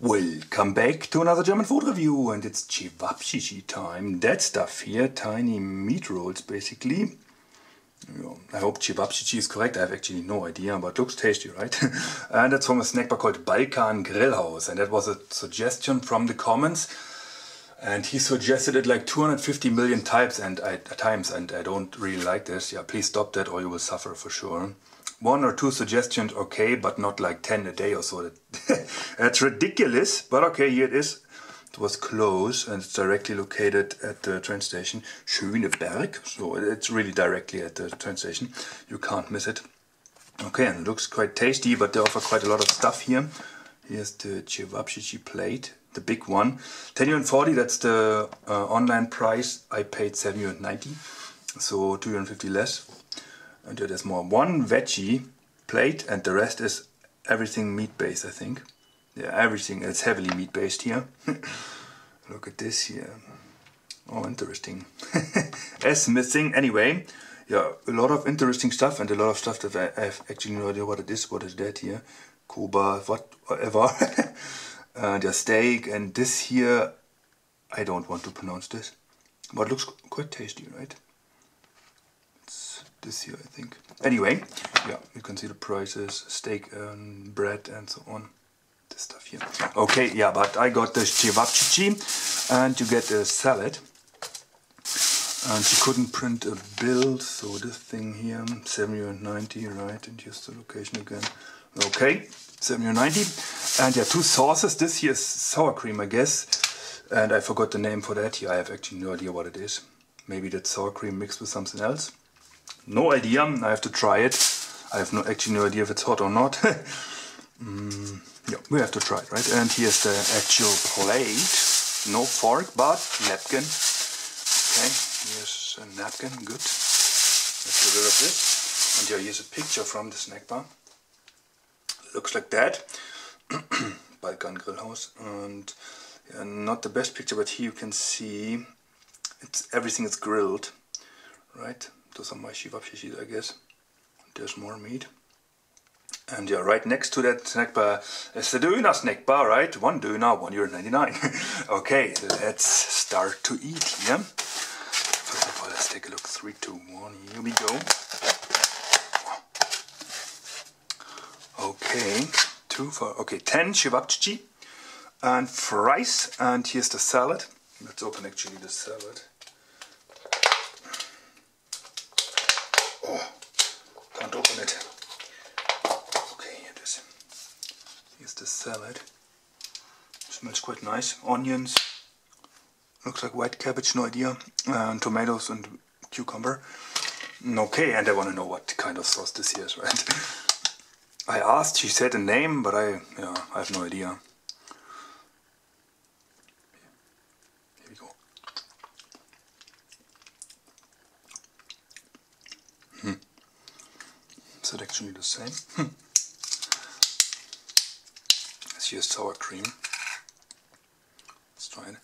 Welcome back to another German food review and it's cevapcici time. That stuff here, tiny meat rolls basically. I hope cevapcici is correct, I have actually no idea, but looks tasty, right? and it's from a snack bar called Balkan Grillhaus and that was a suggestion from the comments. And he suggested it like 250 million times and I, times and I don't really like this. Yeah, please stop that or you will suffer for sure one or two suggestions, okay, but not like 10 a day or so. That's ridiculous, but okay, here it is. It was close and it's directly located at the train station Schöneberg. So it's really directly at the train station. You can't miss it. Okay, and it looks quite tasty, but they offer quite a lot of stuff here. Here's the cevapcici plate, the big one. 10 euro 40, that's the uh, online price. I paid 7 euro 90, so 250 less and there's more. One veggie plate and the rest is everything meat based I think. Yeah everything it's heavily meat based here. Look at this here. Oh interesting. S missing. Anyway yeah a lot of interesting stuff and a lot of stuff that I, have actually no idea what it is. What is that here? What whatever. Uh, the steak and this here. I don't want to pronounce this but looks quite tasty right this here, I think. Anyway, yeah, you can see the prices, steak and bread and so on. This stuff here. Okay, yeah, but I got the cevapcici and you get a salad. And she couldn't print a bill, so this thing here, 7 euro 90, right? And here's the location again. Okay, 7 euro 90. And yeah, two sauces. This here is sour cream, I guess. And I forgot the name for that here. I have actually no idea what it is. Maybe that's sour cream mixed with something else. No idea, I have to try it. I have no actually no idea if it's hot or not. mm, yeah, we have to try it, right? And here's the actual plate. No fork, but napkin. Okay, here's a napkin, good. Let's get rid of this. And yeah, here's a picture from the snack bar. Looks like that. Balkan Grillhaus. And yeah, not the best picture, but here you can see it's everything is grilled, right? Are my cevapcicis, I guess. There's more meat. And yeah, right next to that snack bar is the Döner snack bar, right? One Döner, one euro 99. okay, let's start to eat here. First of all, let's take a look. Three, two, one, here we go. Okay, two for, okay, 10 cevapcici and fries. And here's the salad. Let's open actually the salad. Open it. Okay, here it is. Here's the salad. Smells quite nice. Onions. Looks like white cabbage, no idea. Uh, and tomatoes and cucumber. Okay, and I want to know what kind of sauce this is, right? I asked, she said a name, but I, yeah, I have no idea. Is it actually the same? Hmm. Let's sour cream. Let's try it.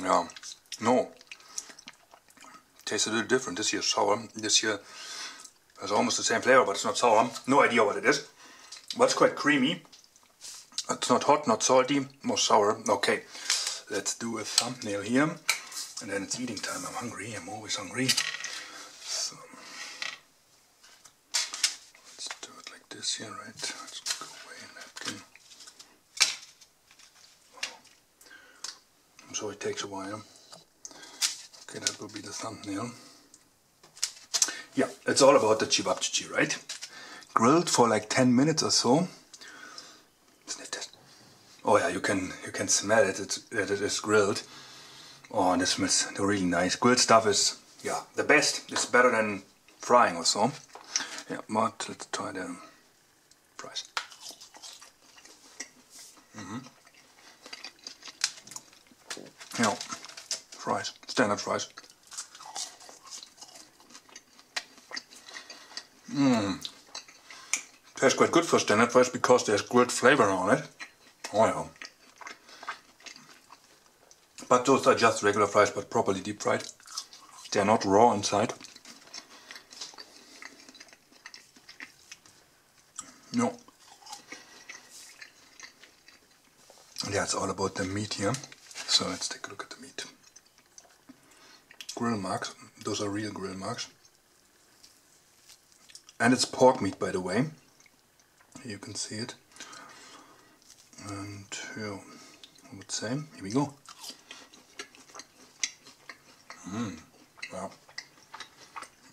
Yeah, no. Tastes a little different. This is sour. This here has almost the same flavor, but it's not sour. No idea what it is. But it's quite creamy. It's not hot, not salty, more sour. Okay, let's do a thumbnail here. And then it's eating time. I'm hungry. I'm always hungry. This here, right? Let's go away napkin. I'm sorry it takes a while. Okay, that will be the thumbnail. Yeah, it's all about the cevapcici, right? Grilled for like 10 minutes or so. Oh yeah, you can you can smell it, it's, that it is grilled. Oh, and it smells really nice. Grilled stuff is, yeah, the best. It's better than frying or so. Yeah, but let's try the fries. Mm -hmm. Yeah, fries, standard fries. Mmm. Tastes quite good for standard fries because there's good flavor on it. Oh yeah. But those are just regular fries, but properly deep fried. They're not raw inside. No. Yeah, it's all about the meat here. So let's take a look at the meat. Grill marks, those are real grill marks. And it's pork meat, by the way. You can see it. And yeah, I would say, here we go. Mmm, wow.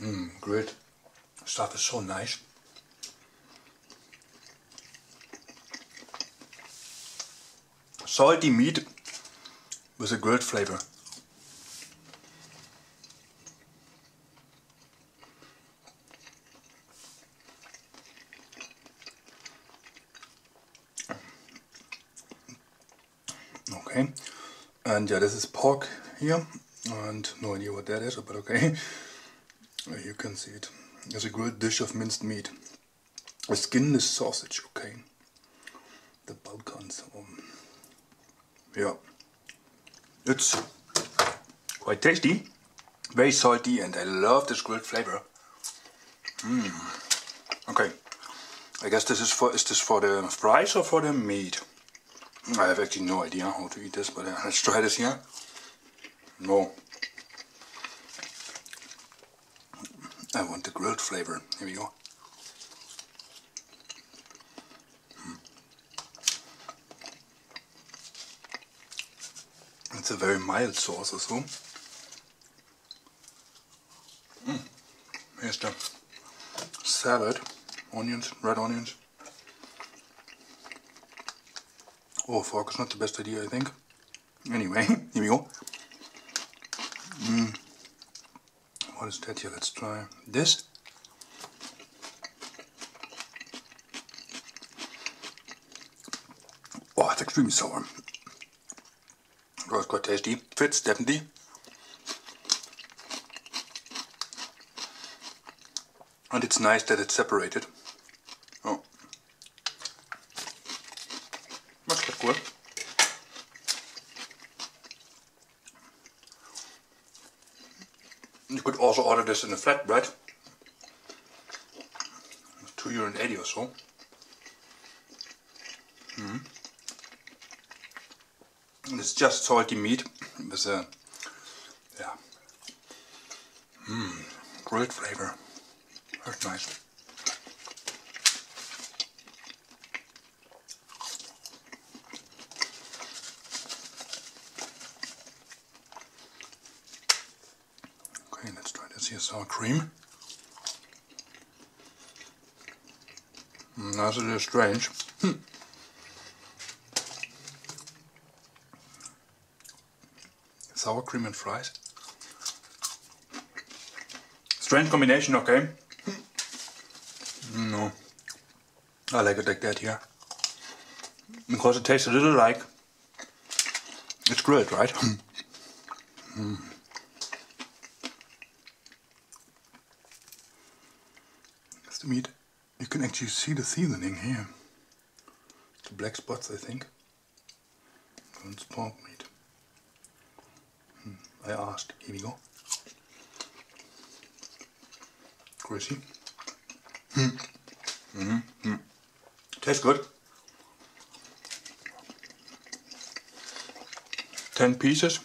Mmm, great. Stuff is so nice. Salty meat with a grilled flavor. Okay, and yeah, this is pork here, and no idea what that is, but okay. You can see it. It's a grilled dish of minced meat. A skinless sausage, okay. The Balkans. Um, yeah. It's quite tasty, very salty, and I love this grilled flavor. Mm. Okay. I guess this is for, is this for the fries or for the meat? I have actually no idea how to eat this, but uh, let's try this here. No. I want the grilled flavor. Here we go. It's a very mild sauce or so. Mm. Here's the salad, onions, red onions. Oh, fork is not the best idea, I think. Anyway, here we go. Mm. What is that here? Let's try this. Oh, it's extremely sour. It's quite tasty. Fits, definitely. And it's nice that it's separated. Oh. Much good. You could also order this in a flatbread. Two euro and eighty or so. Mm. And it's just salty meat with a yeah, mm, great flavor. That's nice. Okay, let's try this here sour cream. That's a little strange. Hmm. Sour cream and fries. Strange combination, okay. No. I like it like that here. Because it tastes a little like it's grilled, right? mm. The meat. You can actually see the seasoning here. The black spots, I think. It's pork meat. I asked. Here we go. Greasy. Mm. Mm -hmm. Tastes good. Ten pieces.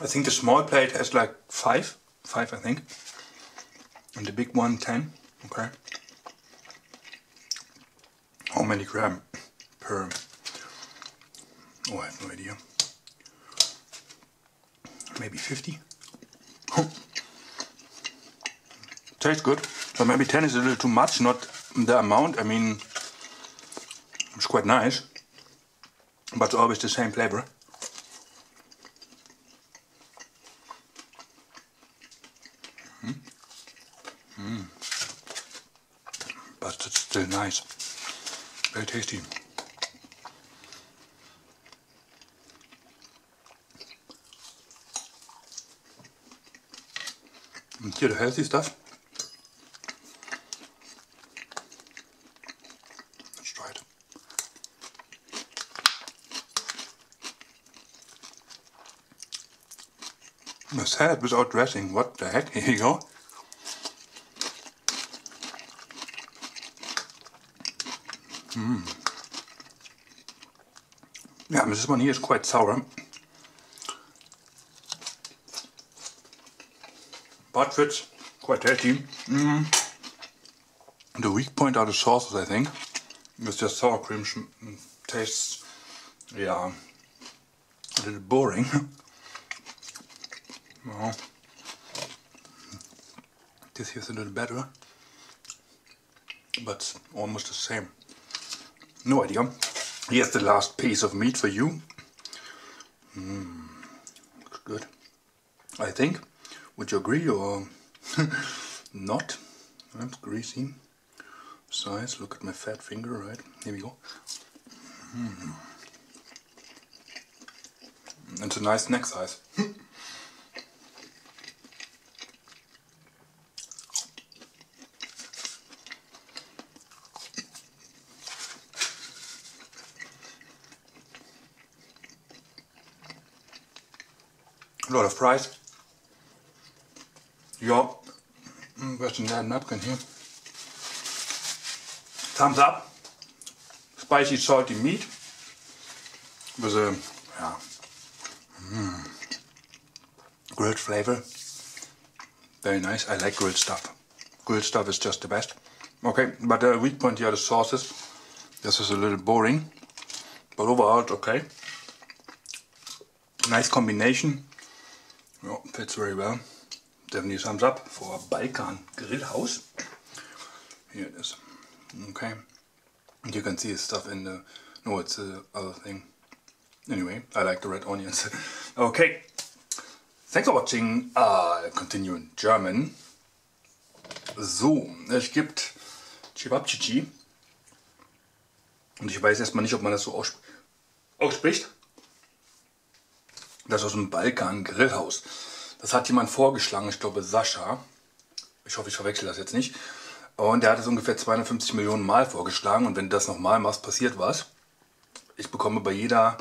I think the small plate has like five. Five, I think. And the big one, ten. Okay. How many gram per Oh, I have no idea. Maybe 50. Tastes good. So maybe 10 is a little too much, not the amount. I mean, it's quite nice. But it's always the same flavor. Mm. Mm. But it's still nice. Very tasty. Here the healthy stuff. Let's try it. A salad without dressing, what the heck? Here you go. Mm. Yeah, this one here is quite sour. But it's quite tasty. Mm. The weak point are the sauces, I think. It's just sour cream tastes, yeah, a little boring. well, this here's a little better, but almost the same. No idea. Here's the last piece of meat for you. Mm, looks good. I think. Would you agree or not? That's greasy. Size, look at my fat finger, right? Here we go. Mm. It's a nice neck size. A lot of fries. Yeah. Where's the napkin here? Thumbs up. Spicy, salty meat with a yeah, mm, grilled flavor. Very nice. I like grilled stuff. Grilled stuff is just the best. Okay, but the weak point here, the sauces. This is a little boring, but overall it's okay. Nice combination. Yeah, fits very well. Definitely thumbs up for Balkan Grillhaus. Here it is. Okay. You can see stuff in the... No, it's the other thing. Anyway, I like the red onions. okay. Thanks for watching. Uh, continue in German. So, es gibt Chibabchichi. Und ich weiß erstmal nicht, ob man das so aussp ausspricht. Das ist aus dem Balkan Grillhaus. Das hat jemand vorgeschlagen, ich glaube Sascha. Ich hoffe, ich verwechsel das jetzt nicht. Und der hat es ungefähr 250 Millionen Mal vorgeschlagen. Und wenn du das nochmal machst, passiert was. Ich bekomme bei jeder,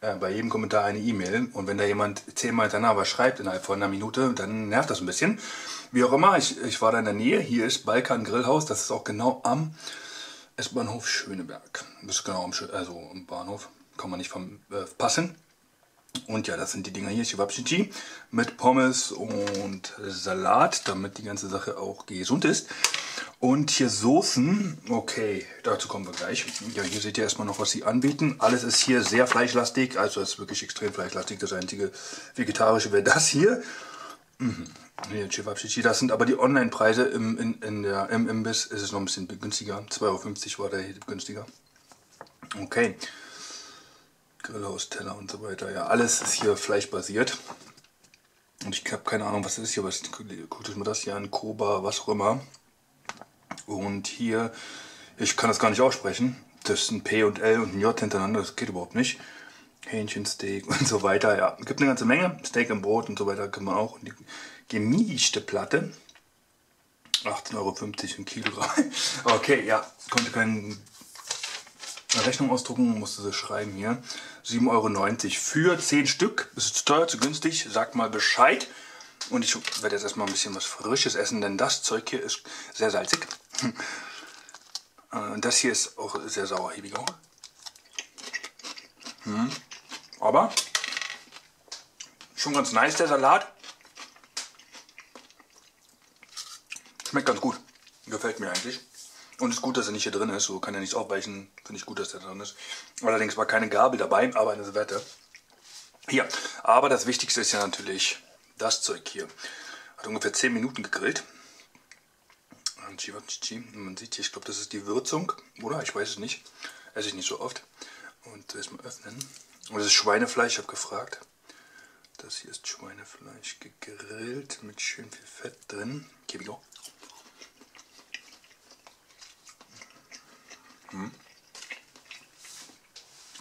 äh, bei jedem Kommentar eine E-Mail. Und wenn da jemand zehnmal hintereinander was schreibt innerhalb von einer Minute, dann nervt das ein bisschen. Wie auch immer, ich, ich war da in der Nähe. Hier ist Balkan Grillhaus. Das ist auch genau am S-Bahnhof Schöneberg. Das ist genau am, also am Bahnhof. Kann man nicht verpassen. Äh, und ja, das sind die Dinger hier, Chivapchichi, mit Pommes und Salat, damit die ganze Sache auch gesund ist. Und hier Soßen, okay, dazu kommen wir gleich. Ja, hier seht ihr erstmal noch, was sie anbieten. Alles ist hier sehr fleischlastig, also ist wirklich extrem fleischlastig. Das einzige vegetarische wäre das hier. Mhm. Chivapchichi, das sind aber die Online-Preise. Im, in, in Im Imbiss ist es noch ein bisschen günstiger. 2,50 Euro war der hier günstiger. Okay. Grillhausteller und so weiter. Ja, alles ist hier fleischbasiert. Und ich habe keine Ahnung, was das ist hier. Was guckt euch mal das hier an, Koba, was auch immer. Und hier, ich kann das gar nicht aussprechen. Das ist ein P und L und ein J hintereinander, das geht überhaupt nicht. Hähnchensteak und so weiter. Ja, gibt eine ganze Menge. Steak im Brot und so weiter kann man auch. Und die gemischte Platte. 18,50 Euro ein Kilogramm. Okay, ja, konnte kein eine Rechnung ausdrucken, musste sie schreiben hier. 7,90 Euro für 10 Stück. Ist zu teuer, zu günstig? Sagt mal Bescheid. Und ich werde jetzt erstmal ein bisschen was Frisches essen, denn das Zeug hier ist sehr salzig. Äh, das hier ist auch sehr sauer, hm. Aber schon ganz nice der Salat. Schmeckt ganz gut. Gefällt mir eigentlich. Und es ist gut, dass er nicht hier drin ist. So kann er nichts aufweichen. Finde ich gut, dass er drin ist. Allerdings war keine Gabel dabei, aber eine Serviette. Hier. Aber das Wichtigste ist ja natürlich das Zeug hier. Hat ungefähr 10 Minuten gegrillt. Man sieht hier, ich glaube, das ist die Würzung, oder? Ich weiß es nicht. Esse ich nicht so oft. Und erstmal öffnen. Und das ist Schweinefleisch, ich habe gefragt. Das hier ist Schweinefleisch gegrillt mit schön viel Fett drin. Here we. Hm.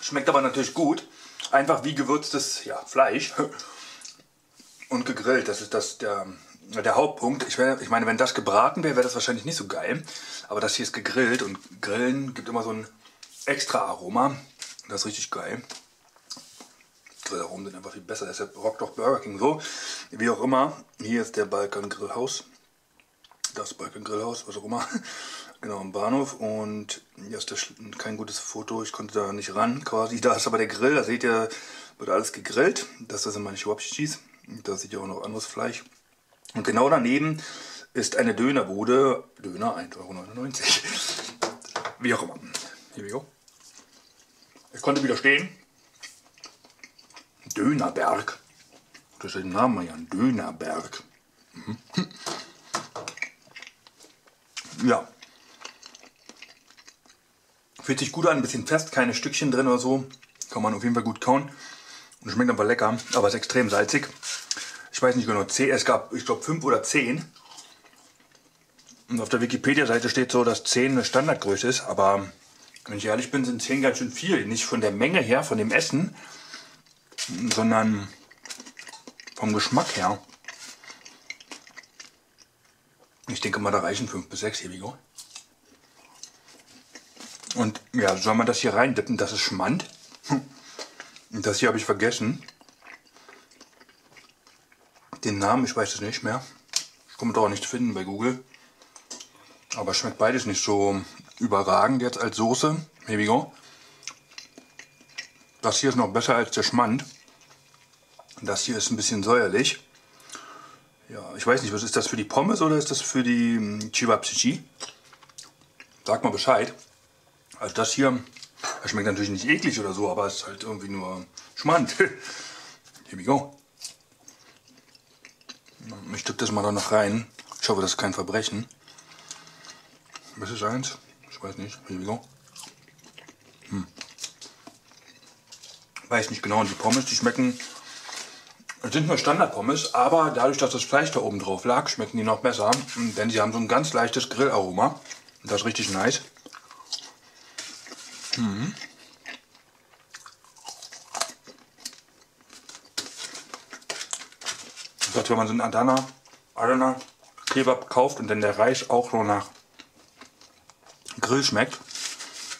Schmeckt aber natürlich gut. Einfach wie gewürztes ja, Fleisch und gegrillt. Das ist das der, der Hauptpunkt. Ich, ich meine, wenn das gebraten wäre, wäre das wahrscheinlich nicht so geil. Aber das hier ist gegrillt und Grillen gibt immer so ein extra Aroma. Das ist richtig geil. Grillaromen sind einfach viel besser. Deshalb rockt doch Burger King so. Wie auch immer. Hier ist der Balkan Grillhaus. Das Balkan Grillhaus, was auch immer. Genau, am Bahnhof. Und Hier ist das kein gutes Foto, ich konnte da nicht ran quasi. Da ist aber der Grill, da seht ihr, wird alles gegrillt. Das sind meine Schwabschis. Da seht ihr auch noch anderes Fleisch. Und genau daneben ist eine Dönerbude. Döner 1,99 Euro. Wie auch immer. Hier wir go. Ich konnte wieder stehen. Dönerberg. Das ist der Name ja, Dönerberg. Mhm. Ja. Fühlt sich gut an, ein bisschen fest, keine Stückchen drin oder so. Kann man auf jeden Fall gut kauen. Und schmeckt aber lecker, aber ist extrem salzig. Ich weiß nicht genau, 10, es gab, ich glaube, 5 oder 10. Und auf der Wikipedia-Seite steht so, dass 10 eine Standardgröße ist, aber wenn ich ehrlich bin, sind 10 ganz schön viel. Nicht von der Menge her, von dem Essen, sondern vom Geschmack her. Ich denke mal, da reichen 5 bis 6 Hebigo. Und ja, soll man das hier reindippen? Das ist Schmand. Und das hier habe ich vergessen. Den Namen, ich weiß es nicht mehr. Ich komme doch auch nicht finden bei Google. Aber schmeckt beides nicht so überragend jetzt als Soße. Here we go. Das hier ist noch besser als der Schmand. Das hier ist ein bisschen säuerlich. Ja, ich weiß nicht, was ist das für die Pommes oder ist das für die hm, Chivapchichi? Sag mal Bescheid. Also das hier, das schmeckt natürlich nicht eklig oder so, aber es ist halt irgendwie nur Schmand. Here we go. Ich tippe das mal da noch rein. Ich hoffe, das ist kein Verbrechen. Was ist eins? Ich weiß nicht. Here we go. Hm. Weiß nicht genau. Und die Pommes, die schmecken sind nur Standardpommes, aber dadurch, dass das Fleisch da oben drauf lag, schmecken die noch besser. Denn sie haben so ein ganz leichtes Grillaroma. Das ist richtig nice. Mhm. Das heißt, wenn man so einen Adana, Adana Kebab kauft und dann der Reis auch nur nach Grill schmeckt,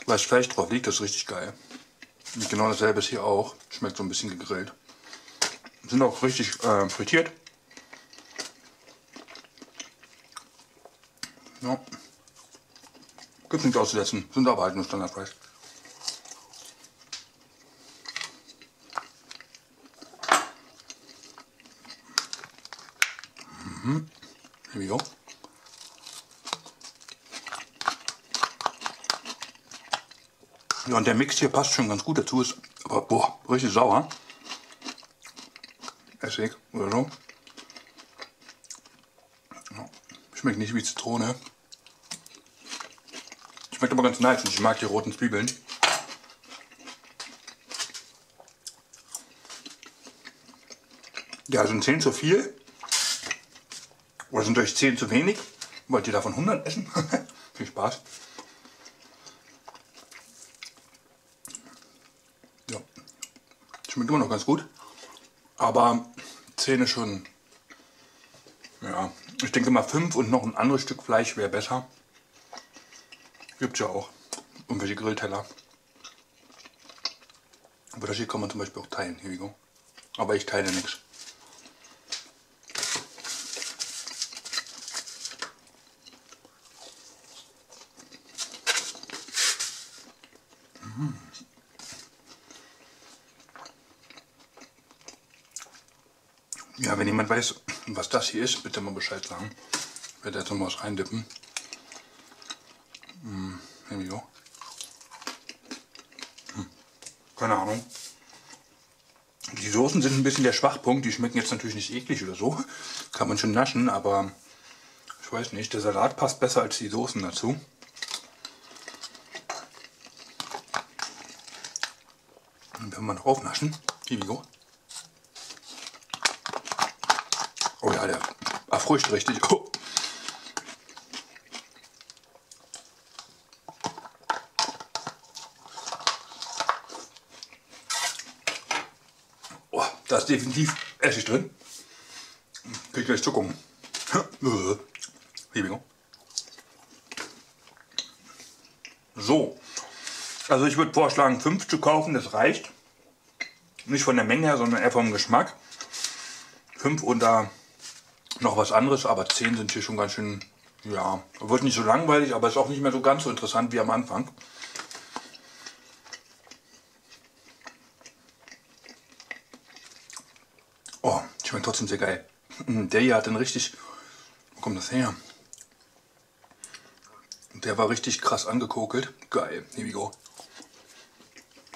weil Fleisch drauf liegt, das ist richtig geil. Und genau dasselbe ist hier auch. Schmeckt so ein bisschen gegrillt. Sind auch richtig äh, frittiert. Ja. Gibt nichts auszusetzen. Sind aber halt nur Standardpreis. Here we go. Ja, und der Mix hier passt schon ganz gut dazu. Ist aber boah, richtig sauer. Essig oder so. Schmeckt nicht wie Zitrone. Schmeckt aber ganz nice und ich mag die roten Zwiebeln. Ja, sind 10 zu viel. Oder sind euch 10 zu wenig? Wollt ihr davon 100 essen? Viel Spaß. Ja. Schmeckt immer noch ganz gut. Aber Zähne schon. Ja, ich denke mal 5 und noch ein anderes Stück Fleisch wäre besser. Gibt ja auch. Irgendwelche Grillteller. Aber das hier kann man zum Beispiel auch teilen. Go. Aber ich teile nichts. Ja, wenn weiß, was das hier ist, bitte mal Bescheid sagen. Ich werde jetzt noch was reindippen. Hm, here we go. Hm, keine Ahnung. Die Soßen sind ein bisschen der Schwachpunkt. Die schmecken jetzt natürlich nicht eklig oder so. Kann man schon naschen, aber ich weiß nicht. Der Salat passt besser als die Soßen dazu. Und wenn wir noch aufnaschen, here we go. Oh ja, der erfrischt richtig. Oh. oh. da ist definitiv Essig drin. Krieg gleich Zuckung. So. Also ich würde vorschlagen, 5 zu kaufen, das reicht. Nicht von der Menge her, sondern eher vom Geschmack. 5 und da noch was anderes, aber 10 sind hier schon ganz schön ja, wird nicht so langweilig, aber ist auch nicht mehr so ganz so interessant wie am Anfang. Oh, schmeckt trotzdem sehr geil. Der hier hat dann richtig, wo kommt das her? Der war richtig krass angekokelt. Geil, here we go.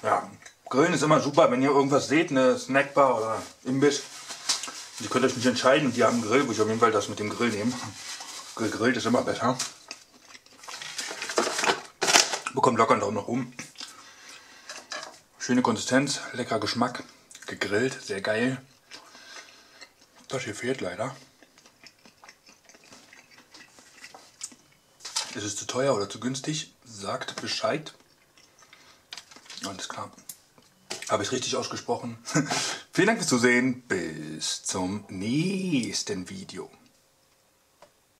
Ja, Grillen ist immer super, wenn ihr irgendwas seht, eine Snackbar oder Imbiss. Ihr könnt euch nicht entscheiden die haben einen Grill, wo ich auf jeden Fall das mit dem Grill nehme. Gegrillt ist immer besser. Bekommt locker auch noch rum. Schöne Konsistenz, leckerer Geschmack. Gegrillt, sehr geil. Das hier fehlt leider. Ist es zu teuer oder zu günstig? Sagt Bescheid. Alles klar. Habe ich richtig ausgesprochen? Vielen Dank fürs Zusehen. Bis zum nächsten Video.